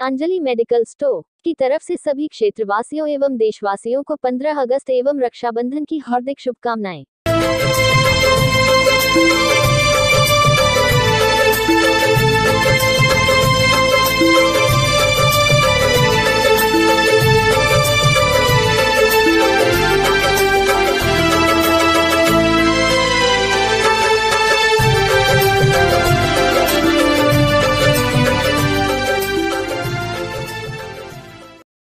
Anjali medical store की तरफ़ से सभी क्षेत्रवासियों एवं देशवासियों को 15 अगस्त एवं रक्षाबंधन की हार्दिक शुभकामनाएँ।